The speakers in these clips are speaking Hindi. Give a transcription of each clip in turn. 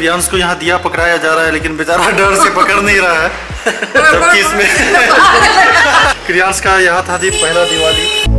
क्रियांश को यहाँ दिया पकड़ाया जा रहा है लेकिन बेचारा डर से पकड़ नहीं रहा है। जबकि इसमें क्रियांश का यहाँ था जी पहला दिवाली।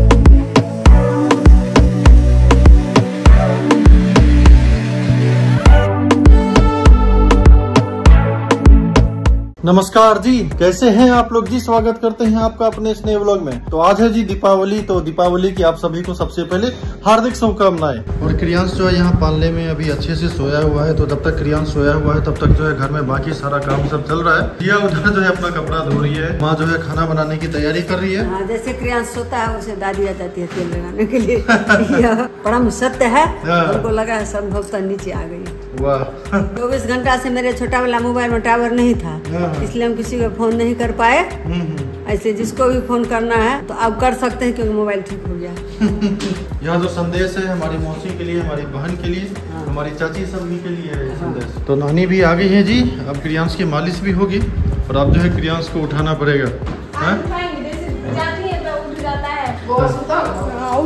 नमस्कार जी कैसे हैं आप लोग जी? स्वागत करते हैं आपका अपने स्नेह ब्लॉग में। तो आज है जी दीपावली तो दीपावली की आप सभी को सबसे पहले हार्दिक शुभकामनाएँ। और क्रियांश जो है यहाँ पालने में अभी अच्छे से सोया हुआ है तो जब तक क्रियांश सोया हुआ है तब तक जो है घर में बाकी सारा काम सब चल रहा है। दिया उधर जो है अपना कपड़ा धो रही है माँ जो है खाना बनाने की तैयारी कर रही है। हाँ, जैसे क्रियांश सोता है उसे दादी आ जाती है तेल लगाने के लिए। परम सत्य है हाँ। उनको लगा है संभवतः नीचे आ गई। चौबीस घंटा से मेरे छोटा वाला मोबाइल में टावर नहीं था। हाँ। इसलिए हम किसी को फ़ोन नहीं कर पाए। हम्म, हम्म। ऐसे जिसको भी फ़ोन करना है तो आप कर सकते हैं क्योंकि मोबाइल ठीक हो गया। यह जो संदेश है हमारी मौसी के लिए हमारी बहन के लिए हमारी चाची सभी के लिए है संदेश। तो नानी भी आ गई है जी। अब क्रियांश की मालिश भी होगी और अब जो है क्रियांश को उठाना पड़ेगा।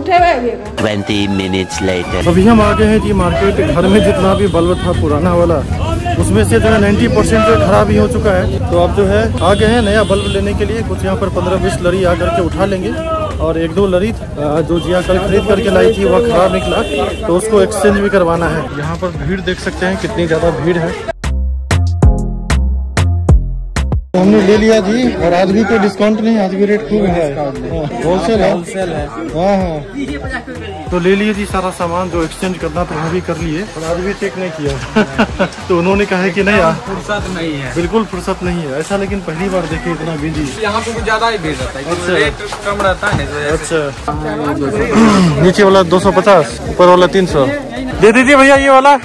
है। 20 minutes later. अभी हम आ गए हैं जी मार्केट घर में जितना भी बल्ब था पुराना वाला उसमें से जो है 90 परसेंट जो खराब ही हो चुका है तो अब जो है आ गए हैं नया बल्ब लेने के लिए कुछ यहाँ पर 15-20 लड़ी आ करके उठा लेंगे और एक दो लड़ी जो जिया कल खरीद करके लाई थी वह खराब निकला तो उसको एक्सचेंज भी करवाना है यहाँ पर भीड़ देख सकते हैं कितनी ज़्यादा भीड़ है तो हमने ले लिया जी और आज भी कोई डिस्काउंट नहीं आज भी रेट खूब है। होलसेल है। होलसेल है। हाँ हाँ। तो ले लिए जी सारा सामान जो एक्सचेंज करना था वहाँ भी कर लिए। और आज भी चेक नहीं किया। तो उन्होंने कहा है कि नहीं यार फुर्सत नहीं है। बिल्कुल फुर्सत नहीं है। ऐसा लेकिन पहली बार देखे इतना बिज़ी यहाँ पे कुछ ज़्यादा ही भीड़ रहता है अच्छा। रेट कम रहता है से। अच्छा। नीचे वाला 250 ऊपर वाला 300 दे दीजिए भैया ये वाला।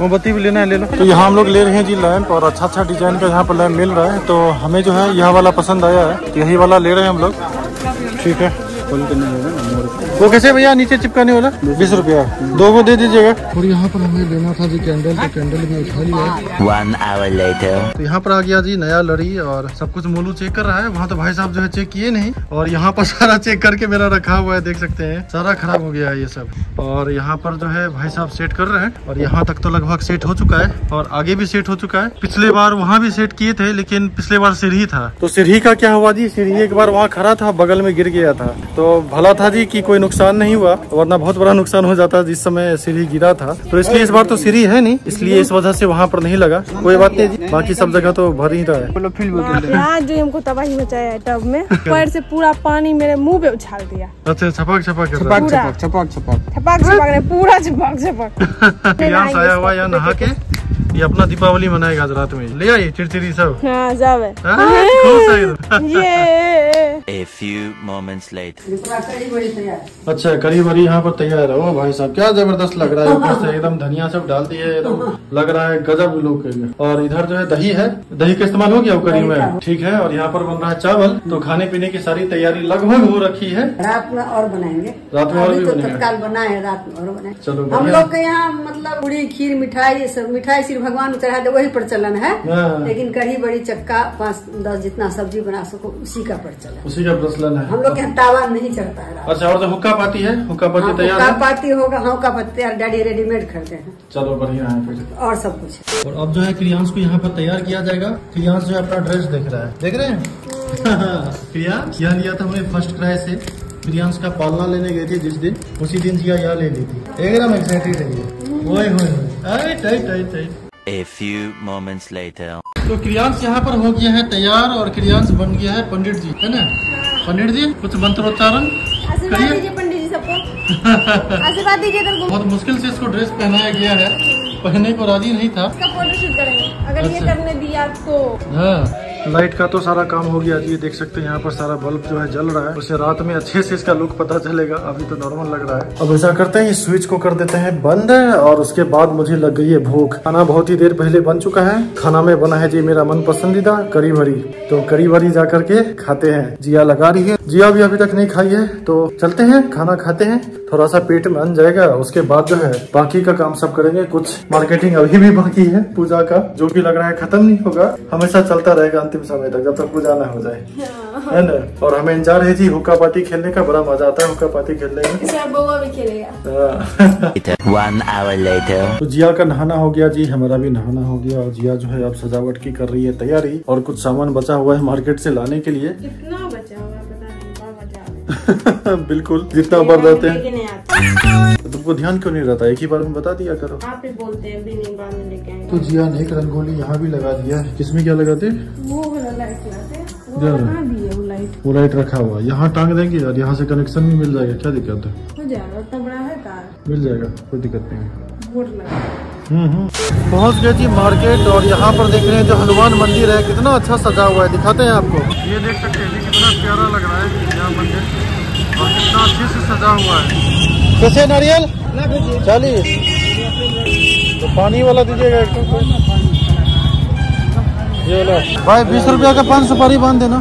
मोमबत्ती भी लेना है, ले लो। तो यहाँ हम लोग ले रहे हैं जी लैंप और अच्छा अच्छा डिज़ाइन का यहाँ पर लैंप मिल रहा है। तो हमें जो है यह वाला पसंद आया है तो यही वाला ले रहे हैं हम लोग। ठीक है। वो कैसे भैया? नीचे चिपकाने वाला? बीस रुपया। दो को दे दीजिएगा। और यहाँ पर हमें लेना था जी कैंडल तो कैंडल भी उठा लिया। है One hour later. तो यहाँ पर आ गया जी नया लड़ी और सब कुछ मोलू चेक कर रहा है। वहाँ तो भाई साहब जो है चेक किए नहीं। और यहाँ पर सारा चेक करके मेरा रखा हुआ है देख सकते हैं। सारा खराब हो गया है ये सब। और यहाँ पर जो है भाई साहब सेट कर रहे हैं। और यहाँ तक तो लगभग सेट हो चुका है। और आगे भी सेट हो चुका है। पिछले बार वहाँ भी सेट किए थे लेकिन पिछले बार सीढ़ी था। तो सीढ़ी का क्या हुआ जी? सीढ़ी एक बार वहाँ खड़ा था बगल में गिर गया था। तो भला था जी कि कोई नुकसान नहीं हुआ वरना बहुत बड़ा नुकसान हो जाता जिस समय सीढ़ी गिरा था। तो इसलिए इस बार तो सीढ़ी है नहीं इसलिए इस वजह से वहाँ पर नहीं लगा। कोई बात नहीं जी बाकी सब जगह तो भर ही रहा है। यहाँ जो हमको तबाही मचाया है टब में पैर से पूरा पानी मेरे मुँह पे उछाल दिया। अच्छा छपक छपक है। छपक छपक छपक छपक नहीं पूरा छपक छपक। प्रियांश आया हुआ यहाँ नहा के। ये अपना दीपावली मनाएगा आज रात में। ले आइए चिड़चिड़ी सब। हाँ सब है खुश एकदम। ये। A few moments later. अच्छा करी भरी यहाँ पर तैयार है। ओ भाई साहब क्या ज़बरदस्त लग रहा है। ऊपर से एकदम धनिया सब डाल दिए एकदम लग रहा है गजब है और इधर जो है दही है। दही का इस्तेमाल हो गया वो करी में? ठीक है और यहाँ पर बन रहा है चावल। तो खाने पीने की सारी तैयारी लगभग हो रखी है। रात में और बनाएँगे। रात में और भी तो बनेगा। तत्काल रात में और बनाए। चलो हम लोग के यहाँ मतलब पूरी खीर मिठाई ये सब मिठाई सिर्फ़ भगवान चढ़ा दे वही प्रचलन है। हाँ। लेकिन कढ़ी बड़ी चक्का पाँच दस जितना सब्ज़ी बना सको उसी का प्रचलन उसी का प्रचलन है। हम लोग के तावा नहीं चढ़ता है। अच्छा और जो हुक्का पाती है? हुक्का हाँ, पाती तैयार हुक्का पाती होगा हाँ हुक्का पाती तैयार डैडी रेडीमेड खरीदते हैं। चलो बढ़िया है फिर। और सब कुछ और अब जो है क्रियांश को यहाँ पर तैयार किया जाएगा। क्रियांश जो है अपना ड्रेस देख रहा है। देख रहे हैं? क्रियांश यह लिया था हमें फ़र्स्ट क्राई से? क्रियांश का पालना लेने गए थे जिस दिन उसी दिन जिया यह ले ली थी। एकदम एक्साइटेड है ये। ओए होए होए। Tight tight tight. A few moments later. तो क्रियांश यहाँ पर हो गया है तैयार और क्रियांश बन गया है पंडित जी है ना? पंडित जी कुछ मंत्रोच्चारण करिए। दीजिए पंडित जी सबको। आशीर्वाद दीजिए बहुत मुश्किल से इसको ड्रेस पहनाया गया है। पहनने को राज़ी नहीं था। इसका फ़ोटो शूट करेंगे। अगर ये अच्छा। करने दिया तो। हाँ। लाइट का तो सारा काम हो गया जी देख सकते हैं यहाँ पर सारा बल्ब जो है जल रहा है। उसे रात में अच्छे से इसका लुक पता चलेगा, अभी तो नॉर्मल लग रहा है। अब ऐसा करते हैं, इस स्विच को कर देते हैं बंद है और उसके बाद मुझे लग गई है भूख। खाना बहुत ही देर पहले बन चुका है। खाना में बना है जी मेरा मन पसंदीदा करी भरी तो करी भरी जा करके खाते हैं। जिया लगा रही है। जिया भी अभी तक नहीं खाई है। तो चलते हैं, खाना खाते हैं। थोड़ा सा पेट में अन जाएगा, उसके बाद जो है बाकी का काम सब करेंगे। कुछ मार्केटिंग अभी भी बाकी है पूजा का। जो भी लग रहा है खत्म नहीं होगा। हमेशा चलता रहेगा। अंतिम समय तक जब तक पूजा हो जाए है ना और हमें इंतज़ार है जी हुक्का पाती खेलने का बड़ा मज़ा आता है हुक्का पाती खेलने में इसे अब बउआ भी खेलेगा हाँ। Later. One hour later. तो जिया का नहाना हो गया जी हमारा भी नहाना हो गया और जिया जो है अब सजावट की कर रही है तैयारी और कुछ सामान बचा हुआ है मार्केट से लाने के लिए कितना बचा हुआ है बिल्कुल जितना बार रहते हैं। लेके नहीं आते। तो तुमको ध्यान क्यों नहीं रहता? एक ही बार में बता दिया करो। आप ही बोलते हैं भी नहीं बाद में लेके आएँगे। तो जिया ने एक रंगोली यहाँ भी लगा दिया है। किसमें क्या लगाते? वो वाला लाइट लाते वो लाइट वो लाइट रखा हुआ यहाँ टांग देंगे और यहाँ से कनेक्शन भी मिल जाएगा। क्या दिक्कत है? हो जाएगा उतना बड़ा है कार मिल जाएगा कोई दिक्कत नहीं है। बोर्ड लगा। पहुँच गए जी मार्केट और यहाँ पर देख रहे हैं जो हनुमान मंदिर है कितना अच्छा सजा हुआ है। दिखाते हैं आपको। ये देख सकते हैं कितना प्यारा लग रहा है। यहाँ मंदिर। और कितना अच्छे से सजा हुआ है कैसे नारियल? चालीस तो पानी वाला दीजिएगा एक तो। ये लो। भाई बीस रुपया का पान सुपारी बाँध देना।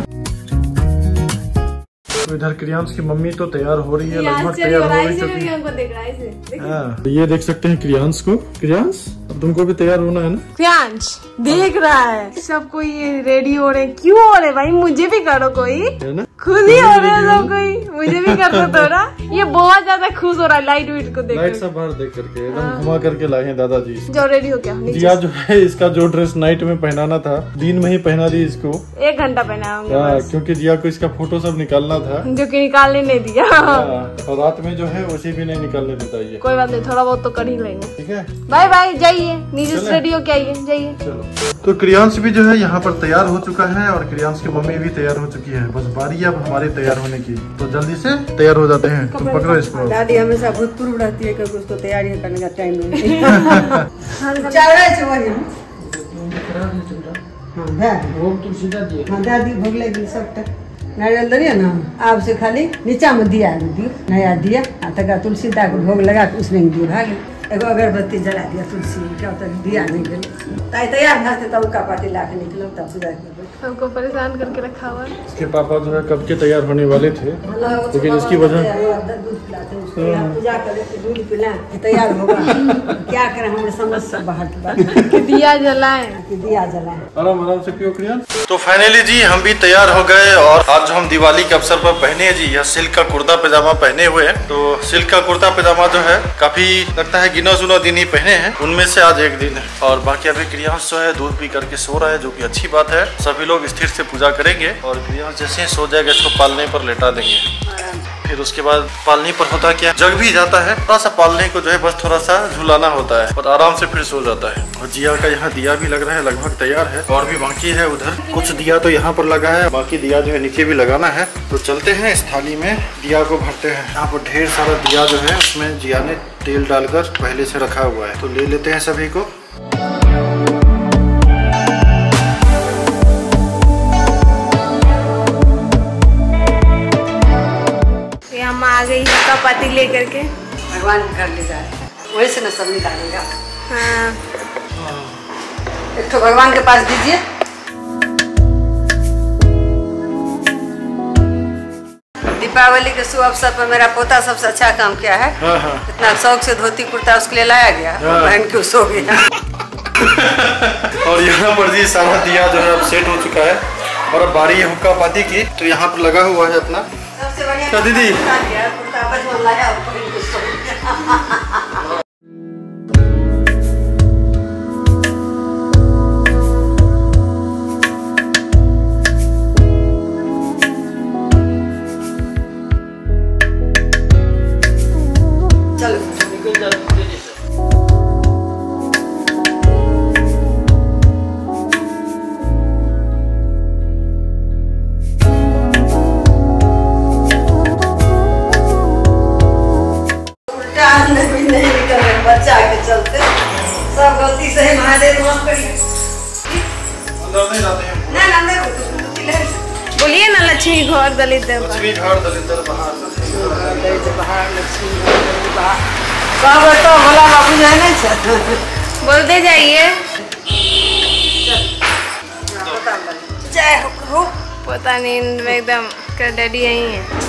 तो इधर क्रियांश की मम्मी तो तैयार हो रही है लगभग तैयार हो रही है है। ये देख सकते हैं क्रियांश को। क्रियांश? तुमको भी तैयार होना है ना? प्रियांश देख रहा है। सबको ये रेडी हो रहे हैं। क्यों हो रहे भाई? मुझे भी करो कोई। है खुद ही हो रहे हैं सब कोई। मुझे भी कर दो थोड़ा ये बहुत ज़्यादा खुश हो रहा है लाइट वीट को देख लाइट सब बाहर देख करके एकदम घुमा करके लाए हैं दादाजी जो रेडी हो गया जिया जो है इसका जो ड्रेस नाइट में पहनाना था दिन में ही पहना दी इसको। एक घंटा पहना हाँ, क्योंकि जिया को इसका फ़ोटो सब निकालना था। जो की निकालने नहीं दिया। हाँ, और रात में जो है उसे भी नहीं निकालने देता ये। कोई बात नहीं थोड़ा बहुत तो कर ही लेंगे। ठीक है? बाय बाय जाइए नीचे से रेडी होके आइए जाइए। चलो। तो क्रियांश भी जो है यहाँ पर तैयार हो चुका है और क्रियांश की मम्मी भी तैयार हो चुकी है। बस बारी अब हमारी तैयार होने की। तो जल्दी से तैयार हो जाते हैं। तुम पकड़ो इसको दादी हमेशा भूतपूर्व रहती है क्योंकि उसको तैयारी करने का टाइम नहीं चल रहा है। वही। हाँ, हाँ, दादी। भोग लगी सबटा नारियल दरिया ना। आप से खाली नीचा में दिया दियो नया दिया। आ तक तुलसी दा के भोग लगा के उसमें दियो भागे एगो अगरबत्ती जला दिया, तुलसी, क्या होता है दिया नहीं गेलो तैयार भा तब उनका पार्टी ला के निकलो तब पूजा सबको परेशान करके रखा हुआ है। इसके पापा जो है कब के तैयार होने वाले थे लेकिन इसकी वजह दूध पिलाते हैं उसको यहाँ पूजा करे तो तैयार होगा। क्या करें हमारे समझ से बाहर कि दिया जलाए। कि दिया जलाए। आराम आराम से पियो क्रिया। तो फाइनली जी हम भी तैयार हो गए और आज जो हम दिवाली के अवसर पर पहने हैं जी यह सिल्क का कुर्ता पैजामा पहने हुए हैं। तो सिल्क का कुर्ता पैजामा जो है काफ़ी लगता है गिना चुना दिन ही पहने हैं। उनमें से आज एक दिन है। और बाकी अभी क्रियांश जो है दूध पी करके सो रहा है जो कि अच्छी बात है। सभी लोग स्थिर से पूजा करेंगे। और क्रियांश जैसे ही सो जाएगा इसको पालने पर लेटा देंगे। फिर उसके बाद पालने पर होता क्या? जग भी जाता है। थोड़ा सा पालने को जो है बस थोड़ा सा झुलाना होता है और आराम से फिर सो जाता है। और जिया का यहाँ दिया भी लग रहा है लगभग तैयार है। और भी बाकी है उधर। कुछ दिया तो यहाँ पर लगा है बाकी दिया जो है नीचे भी लगाना है। तो चलते हैं इस थाली में दिया को भरते हैं। यहाँ पर ढेर सारा दिया जो है उसमें जिया ने तेल डालकर पहले से रखा हुआ है। तो ले लेते हैं सभी को। लेकर के भगवान घर ले जा रहे हैं। वही से ना सब निकालेगा। हाँ। एक तो भगवान के पास दीजिए। दीपावली के शुभ अवसर पर मेरा पोता सबसे अच्छा काम किया है। हाँ हाँ। इतना शौक से धोती कुर्ता उसके लिए लाया गया। वो हाँ। पहन के सो गया? और यहाँ पर जी सारा दिया जो है अब सेट हो चुका है। और अब बारी है हुक्का पाती की तो यहाँ पर लगा हुआ है अपना। सबसे बढ़िया उल्टा नहीं नहीं निकल रहे बच्चा के चलते। सब गलती से महादेव माफ़ करिए अंदर नहीं जाते हैं। ना ना बोलिए ना लक्ष्मी घर दलित। लक्ष्मी घर दलिंदर बाहर बाहर लक्ष्मी बाहर। सब तो भोला बाबू जो है ना बोलते जाइए। हो पता नहीं एकदम डैडी यही है।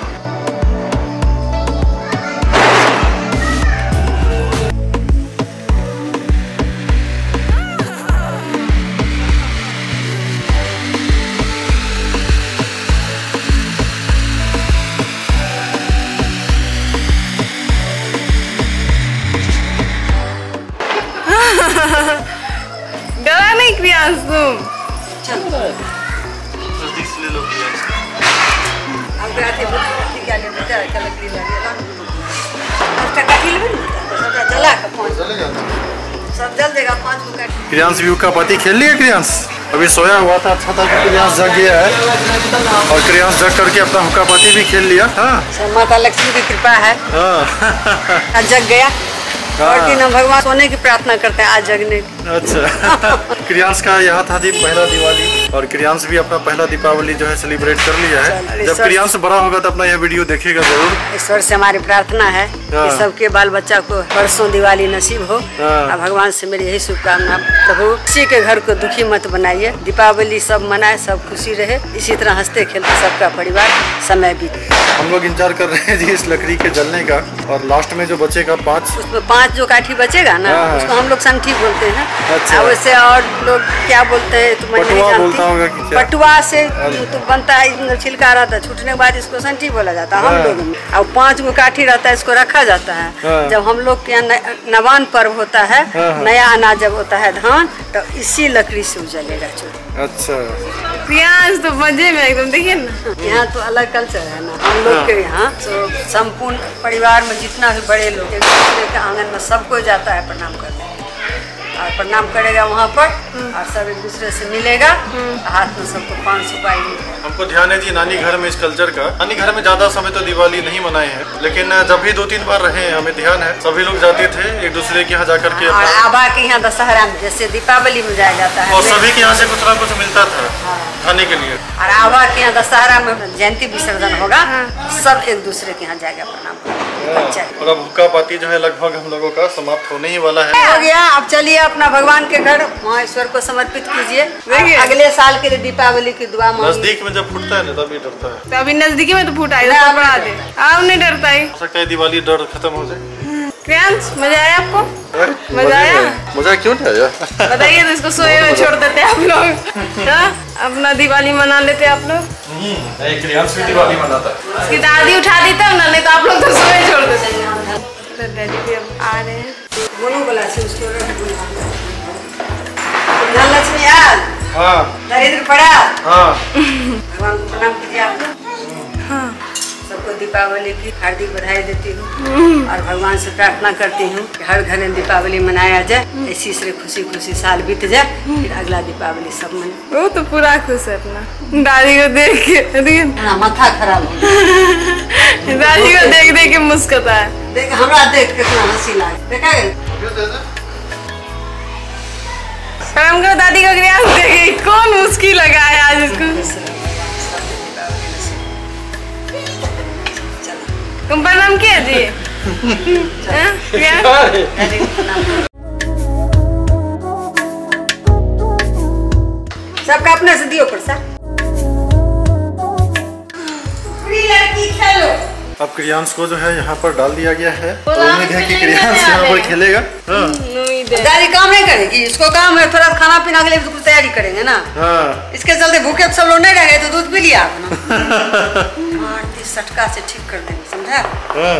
देगा पाँच गो काट क्रियांश व्यू का पति खेल लिया क्रियांश? अभी सोया हुआ था अच्छा था कि क्रियांश जग गया है। और क्रियांश जग करके अपना हुक्का पाती भी खेल लिया हाँ। माता लक्ष्मी की कृपा है। हाँ। आज जग गया। और दिन हम भगवान सोने की प्रार्थना करते हैं आज जगने। अच्छा। क्रियांश का यहाँ था दी पहला दिवाली। और क्रियांश भी अपना पहला दीपावली जो है सेलिब्रेट कर लिया है जब क्रियांश बड़ा होगा तो अपना यह वीडियो देखेगा ज़रूर ईश्वर से हमारी प्रार्थना है हाँ। कि सबके बाल बच्चा को परसों दिवाली नसीब हो हाँ। और भगवान से मेरी यही शुभकामना प्रभु किसी के घर को दुखी मत बनाइए दीपावली सब मनाए सब खुशी रहे इसी तरह हँसते खेलते सबका परिवार समय बीते हम लोग इंतज़ार कर रहे हैं जी इस लकड़ी के जलने का और लास्ट में जो बचेगा पाँच उसमें पाँच जो काठी बचेगा ना हाँ। उसको हम लोग संठी बोलते हैं अच्छा। वैसे और लोग क्या बोलते हैं तो मैं नहीं जानती। होगा कि पटुआ से तो बनता है छिलका रहता है छूटने के बाद इसको संठी बोला जाता है हम हाँ। लोग और पाँच गो काठी रहता है इसको रखा जाता है। हाँ। जब हम लोग के यहाँ नवान पर्व होता है हाँ, हाँ। नया अनाज जब होता है धान तो इसी लकड़ी से उजलेगा चूल्हा। अच्छा। प्याज तो मज़े में एकदम देखिए ना। यहाँ तो अलग कल्चर है ना। हम लोग के यहाँ तो संपूर्ण परिवार में जितना भी बड़े लोग एक दूसरे के आँगन में सबको जाता है प्रणाम करने। और प्रणाम करेगा वहाँ पर और सब एक दूसरे से मिलेगा। हाथ में सबको पाँच मिलेगा हमको ध्यान है जी नानी घर में इस कल्चर का। नानी घर में ज़्यादा समय तो दिवाली नहीं मनाए हैं लेकिन जब भी दो तीन बार रहे हैं हमें ध्यान है। सभी लोग जाते थे एक दूसरे के यहाँ जाकर के और आबा के यहाँ दशहरा में जैसे दीपावली में जाया जाता है। और सभी के यहाँ से कुछ ना कुछ मिलता था खाने के लिए। और आबा के यहाँ दशहरा में जयंती विसर्जन होगा। सब एक दूसरे के यहाँ जाएगा प्रणाम और अब हुक्का पाती जो है लगभग हम लोगों का समाप्त होने ही वाला है। हो गया अब चलिए अपना भगवान के घर। वहाँ ईश्वर को समर्पित कीजिए। अगले साल के लिए दीपावली की दुआ नज़दीक में जब फूटता है ना तभी डरता है। तो अभी नजदीकी में तो फूटा है अब बढ़ा नहीं दे। आप नहीं डरता है। हो सकता है दिवाली डर खत्म हो जाए। क्रियांश मज़ा आया आपको? मज़ा आया? मज़ा क्यों नहीं आया? बताइए तो इसको सोए में छोड़ देते आप लोग। हाँ? अपना दिवाली मना लेते आप लोग। है। उसकी दादी उठा दी तब ना नहीं तो आप लोग तो सोए छोड़ देते तो डैडी भी अब आ रहे हैं। बोलो बोला से उसको रख दो। धन लक्ष्मी आल हाँ। दरिद्र पड़ा हाँ। भगवान को प्रणाम कीजिए आप लोग सबको दीपावली की हार्दिक बधाई देती हूँ और भगवान से प्रार्थना करती हूँ कि हर घर में दीपावली मनाया जाए ऐसी से खुशी खुशी साल बीत जाए फिर अगला दीपावली सब मने वो तो पूरा खुश है अपना। दादी को देख के हाँ, माथा खराब हो दादी को देख देख के मुस्कुराता है। देख हमरा देख के कितना हँसी लागे। देखा प्रणाम करो दादी को कौन मुस्की लगा है आज इसको? तुम क्या है जी हाँ? क्रियांश? सबका अपने से दियो प्रसाद लड़की खेलो अब क्रियांश को जो है यहाँ पर डाल दिया गया है। तो उम्मीद है कि क्रियांश यहाँ पर खेलेगा। खेलेगा है। काम नहीं करेगी। इसको काम है थोड़ा खाना पीना के लिए तो कुछ तैयारी करेंगे ना। हाँ। इसके चलते भूखे सब लोग नहीं रह गए तो दूध पी लिया मारती सटका से ठीक कर देंगे समझा? हाँ।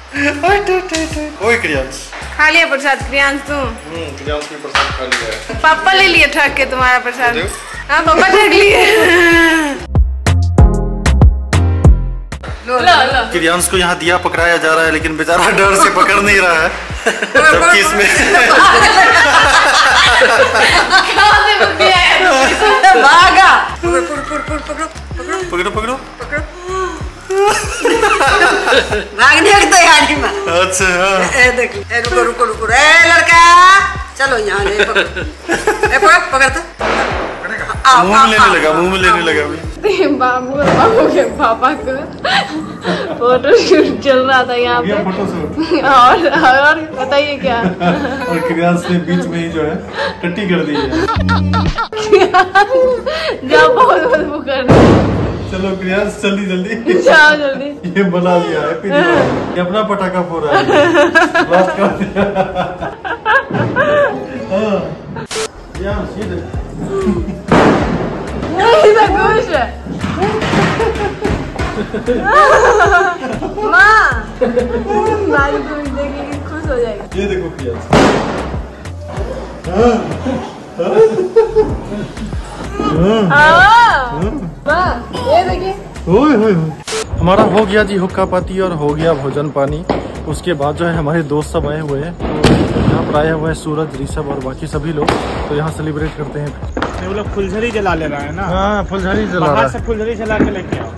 ओए क्रियांश। खा लिया प्रसाद क्रियांश तुम हम्म क्रियांश भी प्रसाद खा लिया। है पापा ले लिए ठग के तुम्हारा प्रसाद। हाँ पापा ठग लिए। क्रियांश को यहाँ दिया पकड़ाया जा रहा है लेकिन बेचारा डर से पकड़ नहीं रहा है। जबकि इसमें कहाँ से बुद्धि आया भागा। पकड़ो पकड़ो पकड़ो पकड़ो पकड़ो। पकड़ो पकड़ो। भागने की तैयारी में। अच्छा हाँ। ए देख ए रुको रुको रुको ए लड़का! चलो यहाँ ले पकड़ो। ए पकड़ पकड़ तो। मुँह में लेने लगा मुँह में लेने लगा। देखते हैं बाबू और बाबू के पापा को। फ़ोटो शूट चल रहा था यहाँ पे। और और बताइए क्या? और क्रियांश ने बीच में ही जो है टट्टी कर दी है। जाओ बहुत बहुत वो कर चलो क्रियांश जल्दी जल्दी। जाओ जल्दी। ये बना लिया है ये अपना पटाखा फोड़ रहा है। ब्लास्ट कर दिया हाँ। ये हमारा हो गया जी हुक्का पाती और हो गया भोजन पानी। उसके बाद जो है हमारे दोस्त सब आए हुए हैं। तो यहाँ पर आए हुए हैं सूरज, ऋषभ और बाकी सभी लोग। तो यहाँ सेलिब्रेट करते हैं। वो लोग फुलझड़ी जला ले रहा है ना। हाँ फुलझड़ी जला रहा बाहर है। से फुलझड़ी जला के लेके आओ।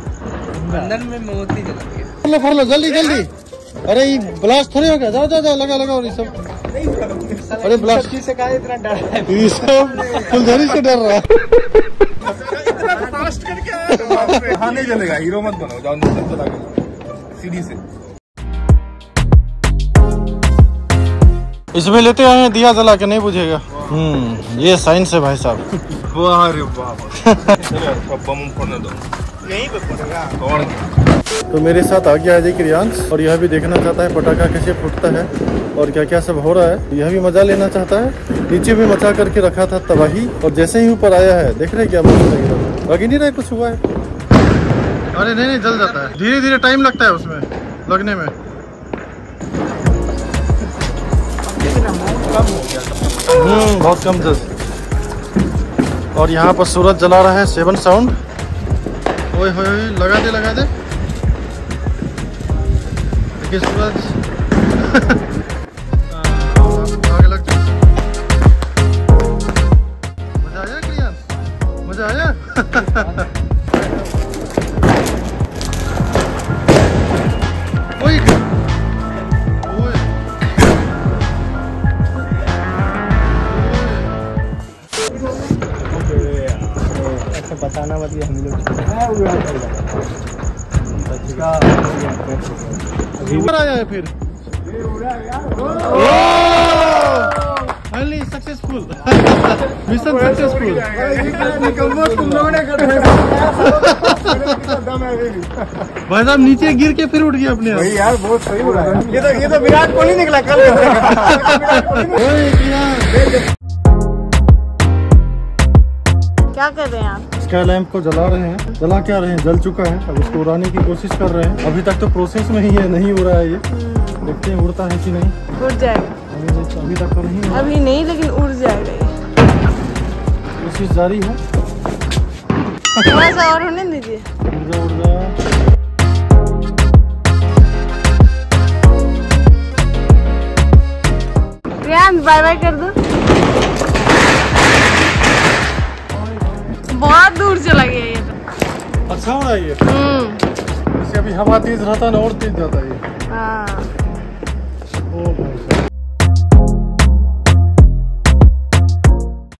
बंधन में मोती जलाती है लो फर लो जल्दी जल्दी। अरे ये ब्लास्ट थोड़ी हो गया। जाओ जाओ जाओ लगा लगा और ये सब। अरे ब्लास्ट से कहा इतना डर है? ये सब फुलझड़ी से डर रहा है। हाँ नहीं जलेगा? हीरो मत बनो जाओ नीचे चला के। सीढ़ी से। इसमें लेते आए दिया जला के नहीं बुझेगा। हम्म ये साइंस है भाई साहब। वाह रे वाह बम फोड़ने दो। यहीं पे पड़ेगा। कौन तो मेरे साथ आ गया अजय क्रियांश और यह भी देखना चाहता है पटाखा कैसे फूटता है और क्या क्या सब हो रहा है। यह भी मज़ा लेना चाहता है। नीचे भी मचा करके रखा था तबाही और जैसे ही ऊपर आया है देख रहे क्या मज़ा लग रहा है। लग ही नहीं रहा कुछ हुआ है। अरे नहीं नहीं जल जाता है। धीरे धीरे टाइम लगता है उसमें लगने में। हम्म बहुत कम जल और यहाँ पर सूरज जला रहा है सेवन साउंड ओए होए लगा दे लगा दे। देखिए सूरज। लग मज़ा आया मज़ा आया? ऊपर आया फिर फाइनली सक्सेसफुल मिशन सक्सेसफुल भाई साहब नीचे गिर के फिर उठ गया अपने आप। यार बहुत सही हो रहा है ये तो ये तो विराट कोहली निकला कल क्या कर रहे हैं आप? स्काई लैंप को जला रहे हैं। जला क्या रहे हैं? जल चुका है। अब उसको उड़ाने की कोशिश कर रहे हैं। अभी तक तो प्रोसेस में ही है। नहीं उड़ा है ये। देखते हैं उड़ता है कि नहीं। उड़ जाएगा। अभी अभी तक तो नहीं अभी नहीं लेकिन उड़ जाएगा कोशिश जारी है। थोड़ा सा और होने दीजिए। उड़ जा उड़ जा बाय बाय कर दो। बहुत दूर चला गया ये तो। अच्छा हो ये? हम्म। ये अभी हवा तेज रहता है ना और तेज जाता है ये। हाँ।